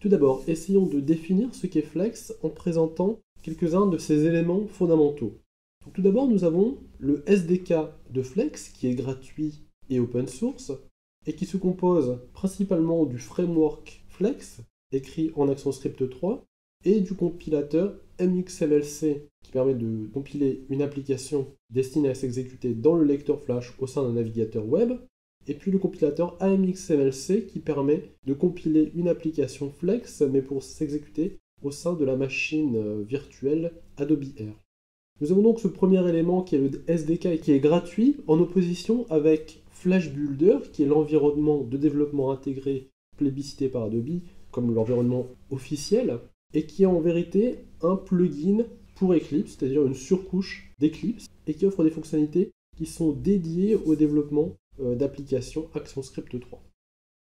Tout d'abord, essayons de définir ce qu'est Flex en présentant quelques-uns de ses éléments fondamentaux. tout d'abord, nous avons le SDK de Flex qui est gratuit et open source et qui se compose principalement du framework Flex écrit en ActionScript 3 et du compilateur MXMLC qui permet de compiler une application destinée à s'exécuter dans le lecteur Flash au sein d'un navigateur web, et puis le compilateur AMXMLC qui permet de compiler une application Flex mais pour s'exécuter au sein de la machine euh, virtuelle Adobe Air. Nous avons donc ce premier élément qui est le SDK et qui est gratuit en opposition avec Flash Builder qui est l'environnement de développement intégré plébiscité par Adobe comme l'environnement officiel et qui est en vérité un plugin pour Eclipse, c'est-à-dire une surcouche d'Eclipse, et qui offre des fonctionnalités qui sont dédiées au développement euh, d'applications ActionScript 3.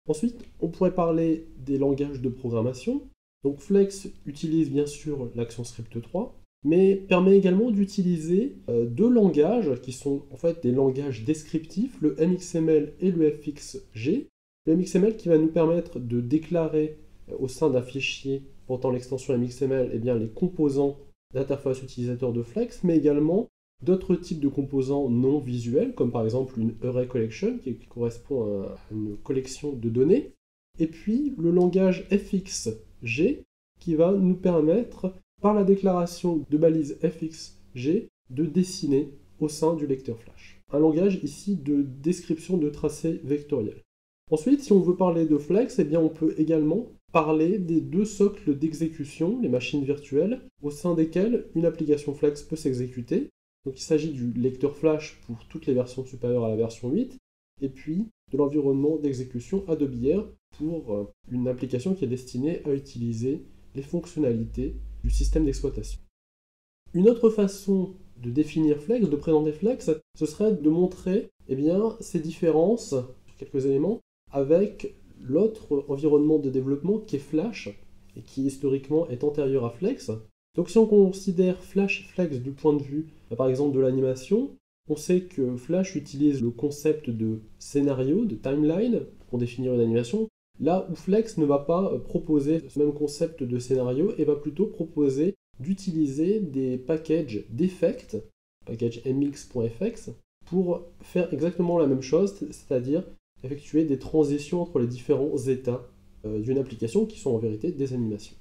Ensuite, on pourrait parler des langages de programmation. Donc Flex utilise bien sûr l'ActionScript 3, mais permet également d'utiliser euh, deux langages qui sont en fait des langages descriptifs, le MXML et le FXG. Le MXML qui va nous permettre de déclarer euh, au sein d'un fichier portant l'extension MXML eh bien, les composants d'interface utilisateur de Flex, mais également d'autres types de composants non visuels, comme par exemple une array collection, qui correspond à une collection de données, et puis le langage fxg, qui va nous permettre, par la déclaration de balise fxg, de dessiner au sein du lecteur Flash. Un langage ici de description de tracé vectoriel. Ensuite, si on veut parler de Flex, eh bien on peut également parler des deux socles d'exécution, les machines virtuelles, au sein desquelles une application Flex peut s'exécuter. Donc il s'agit du lecteur Flash pour toutes les versions supérieures à la version 8, et puis de l'environnement d'exécution Adobe Air pour euh, une application qui est destinée à utiliser les fonctionnalités du système d'exploitation. Une autre façon de définir Flex, de présenter Flex, ce serait de montrer eh bien, ces différences, quelques éléments, avec l'autre environnement de développement qui est Flash, et qui historiquement est antérieur à Flex. Donc si on considère Flash et Flex du point de vue, bah, par exemple, de l'animation, on sait que Flash utilise le concept de scénario, de timeline, pour définir une animation, là où Flex ne va pas proposer ce même concept de scénario et va plutôt proposer d'utiliser des packages d'effects, package mx.fx, pour faire exactement la même chose, c'est-à-dire effectuer des transitions entre les différents états euh, d'une application qui sont en vérité des animations.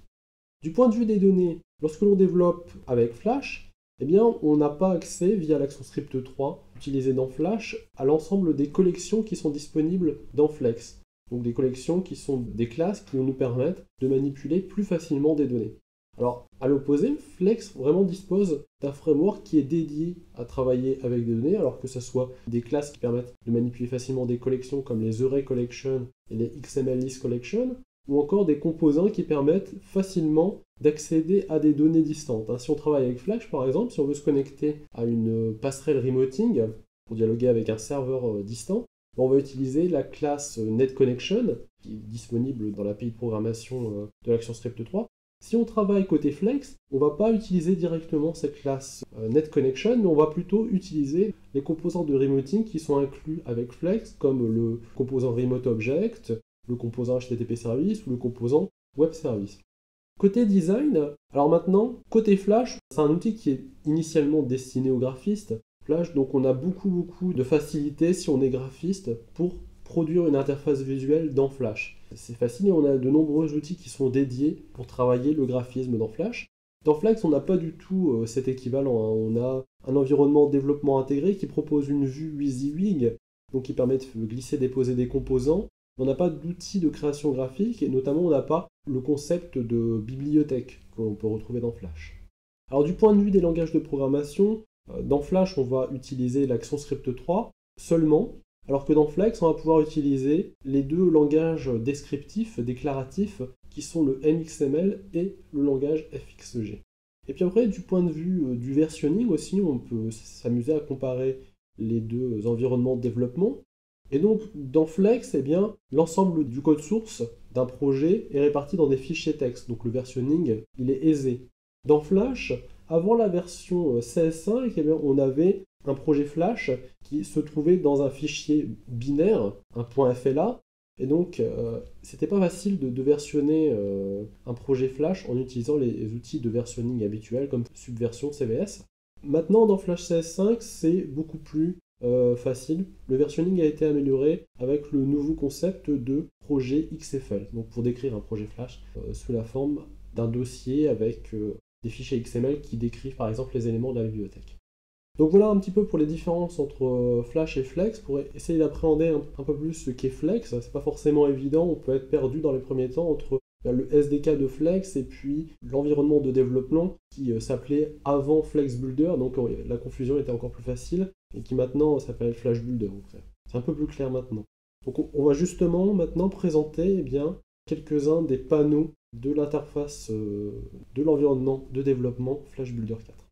Du point de vue des données, lorsque l'on développe avec Flash, eh on n'a pas accès via l'action script 3 utilisé dans Flash à l'ensemble des collections qui sont disponibles dans Flex. Donc des collections qui sont des classes qui nous permettent de manipuler plus facilement des données. Alors, à l'opposé, Flex vraiment dispose d'un framework qui est dédié à travailler avec des données, alors que ce soit des classes qui permettent de manipuler facilement des collections comme les Array Collection et les XML List Collection, ou encore des composants qui permettent facilement d'accéder à des données distantes. Hein, si on travaille avec Flash, par exemple, si on veut se connecter à une passerelle remoting pour dialoguer avec un serveur euh, distant, on va utiliser la classe euh, NetConnection, qui est disponible dans l'API de programmation euh, de l'action Script 3, si on travaille côté Flex, on ne va pas utiliser directement cette classe NetConnection, mais on va plutôt utiliser les composants de remoting qui sont inclus avec Flex, comme le composant Remote Object, le composant HTTP Service ou le composant Web Service. Côté design, alors maintenant, côté Flash, c'est un outil qui est initialement destiné aux graphistes. Flash, donc on a beaucoup beaucoup de facilité si on est graphiste pour produire une interface visuelle dans Flash. C'est facile et on a de nombreux outils qui sont dédiés pour travailler le graphisme dans Flash. Dans Flex, on n'a pas du tout euh, cet équivalent. Hein. On a un environnement de développement intégré qui propose une vue WYSIWYG, donc qui permet de glisser, déposer des composants. On n'a pas d'outils de création graphique et notamment on n'a pas le concept de bibliothèque qu'on peut retrouver dans Flash. Alors du point de vue des langages de programmation, euh, dans Flash on va utiliser l'action script 3 seulement alors que dans Flex, on va pouvoir utiliser les deux langages descriptifs, déclaratifs, qui sont le MXML et le langage FXG. Et puis après, du point de vue euh, du versionning aussi, on peut s'amuser à comparer les deux environnements de développement. Et donc, dans Flex, eh bien, l'ensemble du code source d'un projet est réparti dans des fichiers texte. Donc le versionning, il est aisé. Dans Flash, avant la version euh, CS5, eh on avait un projet Flash qui se trouvait dans un fichier binaire, un .fla, Et donc, euh, c'était pas facile de, versionner euh, un projet Flash en utilisant les, outils de versionning habituels comme Subversion, CVS. Maintenant, dans Flash CS5, c'est beaucoup plus euh, facile. Le versionning a été amélioré avec le nouveau concept de projet XFL, donc pour décrire un projet Flash sous la forme d'un dossier avec des fichiers XML qui décrivent par exemple les éléments de la bibliothèque. Donc voilà un petit peu pour les différences entre euh, Flash et Flex, pour essayer d'appréhender un, peu plus ce qu'est Flex. C'est pas forcément évident, on peut être perdu dans les premiers temps entre le SDK de Flex et puis l'environnement de développement qui euh, s'appelait avant Flex Builder, donc la confusion était encore plus facile, et qui maintenant s'appelle Flash Builder. C'est un peu plus clair maintenant. Donc on, va justement maintenant présenter eh bien, quelques-uns des panneaux de l'interface euh, de l'environnement de développement Flash Builder 4.